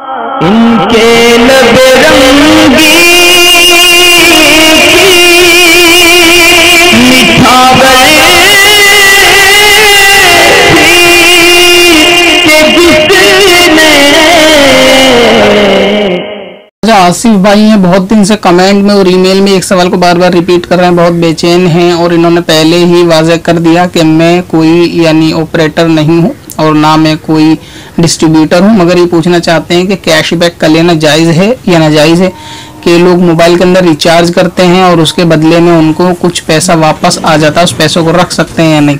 इनके लब अच्छा आसिफ भाई हैं, बहुत दिन से कमेंट में और ईमेल में एक सवाल को बार बार रिपीट कर रहे हैं, बहुत बेचैन हैं और इन्होंने पहले ही वाजह कर दिया कि मैं कोई, यानी ऑपरेटर नहीं हूँ। और ना मैं कोई डिस्ट्रीब्यूटर हूँ, मगर ये पूछना चाहते हैं कि कैशबैक का लेना जायज़ है या नाजायज़ है कि लोग मोबाइल के अंदर रिचार्ज करते हैं और उसके बदले में उनको कुछ पैसा वापस आ जाता है, उस पैसों को रख सकते हैं या नहीं?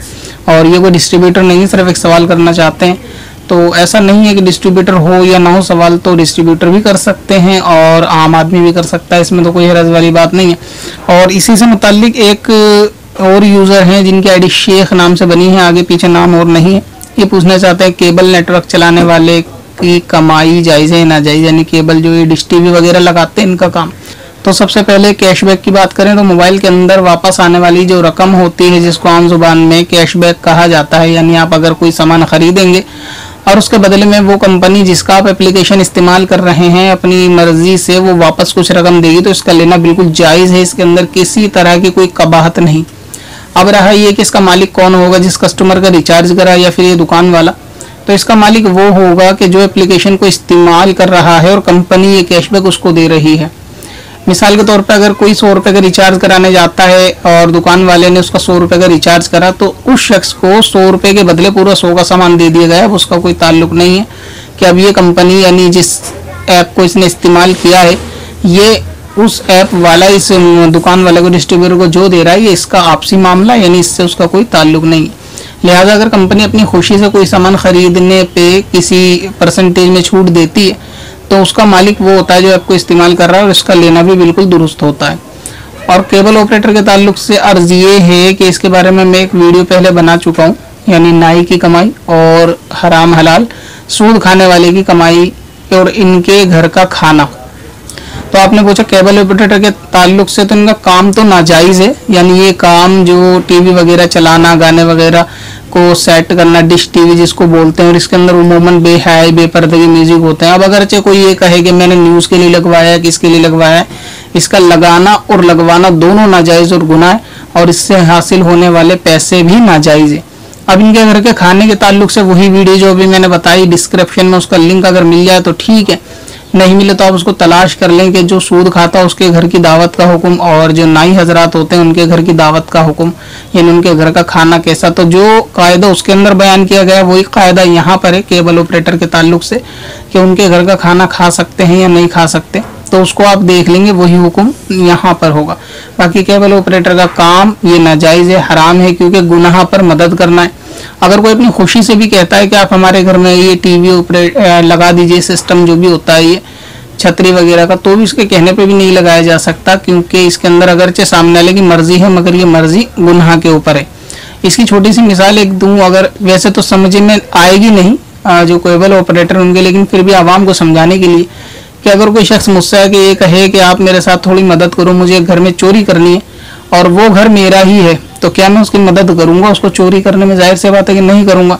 और ये कोई डिस्ट्रीब्यूटर नहीं सिर्फ़ एक सवाल करना चाहते हैं। तो ऐसा नहीं है कि डिस्ट्रीब्यूटर हो या ना हो, सवाल तो डिस्ट्रीब्यूटर भी कर सकते हैं और आम आदमी भी कर सकता है, इसमें तो कोई हरज वाली बात नहीं है। और इसी से मुतालिक एक और यूज़र हैं जिनकी आईडी शेख नाम से बनी है, आगे पीछे नाम और नहीं है। ये पूछना चाहते हैं केबल नेटवर्क चलाने वाले की कमाई जायज़ है, ना जायज़, यानी केबल जो ये डिश टीवी वगैरह लगाते हैं, इनका काम। तो सबसे पहले कैशबैक की बात करें तो मोबाइल के अंदर वापस आने वाली जो रकम होती है, जिसको आम ज़ुबान में कैशबैक कहा जाता है, यानी आप अगर कोई सामान खरीदेंगे, और उसके बदले में वो कंपनी जिसका आप एप्लीकेशन इस्तेमाल कर रहे हैं, अपनी मर्ज़ी से वो वापस कुछ रकम देगी तो इसका लेना बिल्कुल जायज़ है, इसके अंदर किसी तरह की कोई कबाहत नहीं। अब रहा ये कि इसका मालिक कौन होगा, जिस कस्टमर का रिचार्ज करा या फिर ये दुकान वाला। तो इसका मालिक वो होगा कि जो एप्लीकेशन को इस्तेमाल कर रहा है और कंपनी ये कैशबैक उसको दे रही है। मिसाल के तौर पर अगर कोई सौ रुपये का रिचार्ज कराने जाता है और दुकान वाले ने उसका सौ रुपये का रिचार्ज करा तो उस शख्स को सौ रुपये के बदले पूरा सौ का सामान दे दिया गया उसका कोई ताल्लुक नहीं है कि अब ये कंपनी यानी जिस ऐप को इसने इस्तेमाल किया है, ये उस ऐप वाला, इस दुकान वाले को डिस्ट्रीब्यूटर को जो दे रहा है, ये इसका आपसी मामला, यानी इससे उसका कोई ताल्लुक नहीं। लिहाजा अगर कंपनी अपनी खुशी से कोई सामान खरीदने पे किसी परसेंटेज में छूट देती है तो उसका मालिक वो होता है जो आपको इस्तेमाल कर रहा है, और इसका लेना भी बिल्कुल दुरुस्त होता है। और केबल ऑपरेटर के ताल्लुक से अर्ज़ ये है कि इसके बारे में मैं एक वीडियो पहले बना चुका हूँ, यानी नाई की कमाई और हराम हलाल, सूद खाने वाले की कमाई और इनके घर का खाना। तो आपने पूछा केबल ऑपरेटर के ताल्लुक से तो इनका काम तो नाजायज़ है। यानी ये काम जो टीवी वगैरह चलाना, गाने वगैरह को सेट करना डिश टीवी जिसको बोलते हैं, और इसके अंदर उमूमन बेहाय बेपर्दे के म्यूज़िक होते हैं। अब अगर चाहे कोई ये कहे कि मैंने न्यूज़ के लिए लगवाया है, किसके लिए लगवाया है, इसका लगाना और लगवाना दोनों नाजायज़ और गुना है, और इससे हासिल होने वाले पैसे भी नाजायज़ है। अब इनके घर के खाने के ताल्लुक से वही वीडियो जो अभी मैंने बताई डिस्क्रिप्शन में उसका लिंक अगर मिल जाए तो ठीक है। नहीं मिले तो आप उसको तलाश कर लें कि जो सूद खाता उसके घर की दावत का हुक्म और जो नाई हजरात होते हैं उनके घर की दावत का हुक्म, यानी उनके घर का खाना कैसा। तो जो कायदा उसके अंदर बयान किया गया, वही कायदा यहाँ पर है केबल ऑपरेटर के ताल्लुक से कि उनके घर का खाना खा सकते हैं या नहीं खा सकते। तो उसको आप देख लेंगे, वही हुक्म यहाँ पर होगा। बाकी केबल ऑपरेटर का काम ये नाजायज़ है, हराम है, क्योंकि गुनाह पर मदद करना है। अगर कोई अपनी खुशी से भी कहता है कि आप हमारे घर में ये टीवी ऑपरेट लगा दीजिए सिस्टम जो भी होता है, ये छतरी वगैरह का तो भी उसके कहने पे भी नहीं लगाया जा सकता क्योंकि इसके अंदर अगरचे सामने वाले की मर्ज़ी है, मगर ये मर्ज़ी गुनाह के ऊपर है। इसकी छोटी सी मिसाल एक दूँ, अगर वैसे तो समझ में आएगी नहीं जो केबल ऑपरेटर उनके, लेकिन फिर भी आवाम को समझाने के लिए कि अगर कोई शख्स मुझसे कि ये कहे कि आप मेरे साथ थोड़ी मदद करो, मुझे घर में चोरी करनी है और वो घर मेरा ही है तो क्या मैं उसकी मदद करूँगा? उसको चोरी करने में ज़ाहिर से बात है कि नहीं करूँगा।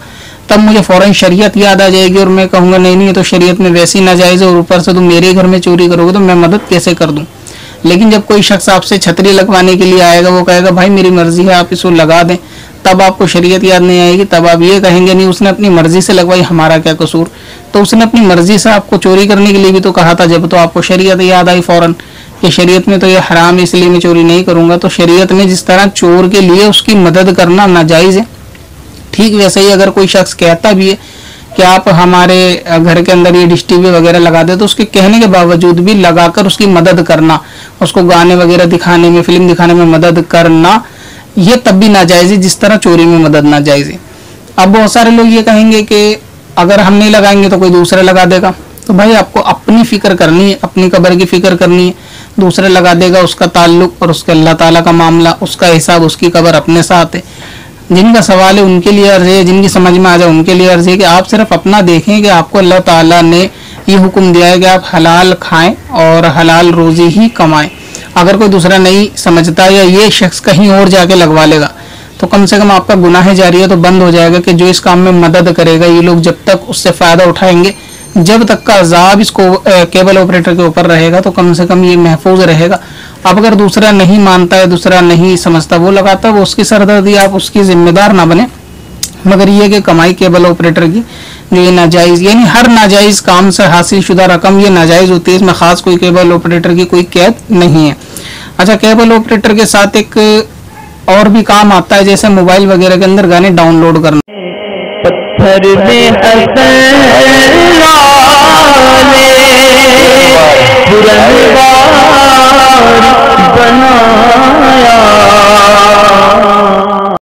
तब मुझे फ़ौरन शरीयत याद आ जाएगी और मैं कहूँगा, नहीं नहीं तो शरीयत में वैसी ना जायज़ और ऊपर से तुम मेरे घर में चोरी करोगे तो मैं मदद कैसे कर दूँ? लेकिन जब कोई शख्स आपसे छतरी लगवाने के लिए आएगा, वो कहेगा, भाई, मेरी मर्ज़ी है, आप इसको लगा दें। तब आपको शरीयत याद नहीं आएगी, तब आप ये कहेंगे, नहीं, उसने अपनी मर्ज़ी से लगवाई, हमारा क्या कसूर? तो उसने अपनी मर्ज़ी से आपको चोरी करने के लिए भी तो कहा था, जब तो आपको शरीयत याद आई फ़ौरन। कि शरीयत में तो ये हराम है, इसलिए मैं चोरी नहीं करूँगा। तो शरीयत में जिस तरह चोर के लिए उसकी मदद करना नाजायज़ है। ठीक वैसे ही अगर कोई शख्स कहता भी है कि आप हमारे घर के अंदर ये डिश टीवी वगैरह लगा दे तो उसके कहने के बावजूद भी लगाकर उसकी मदद करना, उसको गाने वगैरह दिखाने में, फ़िल्म दिखाने में मदद करना, ये तब भी नाजायज़ है जिस तरह चोरी में मदद नाजायज़ है। अब बहुत सारे लोग ये कहेंगे कि अगर हम नहीं लगाएँगे तो कोई दूसरा लगा देगा। तो भाई आपको अपनी फ़िक्र करनी है, अपनी कब्र की फ़िक्र करनी है। दूसरे लगा देगा उसका ताल्लुक और उसके अल्लाह ताला का मामला, उसका हिसाब, उसकी कब्र अपने साथ है। जिनका सवाल है उनके लिए अर्ज़ है, जिनकी समझ में आ जाए उनके लिए अर्ज़ है कि आप सिर्फ़ अपना देखें कि आपको अल्लाह ताला ने ये हुक्म दिया है कि आप हलाल खाएँ और हलाल रोज़ी ही कमाएँ। अगर कोई दूसरा नहीं समझता या ये शख्स कहीं और जाके लगवा लेगा तो कम से कम आपका गुनाह जारी है तो बंद हो जाएगा कि जो इस काम में मदद करेगा, ये लोग जब तक उससे फ़ायदा उठाएँगे जब तक का अजाब इसको केबल ऑपरेटर के ऊपर रहेगा तो कम से कम ये महफूज रहेगा। अब अगर दूसरा नहीं मानता है, दूसरा नहीं समझता, वो लगाता है, वो उसकी सरदर्दी, आप उसकी जिम्मेदार ना बने। मगर ये कि कमाई केबल ऑपरेटर की, जो ये नाजायज, यानी हर नाजायज काम से हासिल शुदा रकम ये नाजायज होती है, इसमें खास कोई केबल ऑपरेटर की कोई कैद नहीं है। अच्छा केबल ऑपरेटर के साथ एक और भी काम आता है, जैसे मोबाइल वगैरह के अंदर गाने डाउनलोड करना। पत्थर में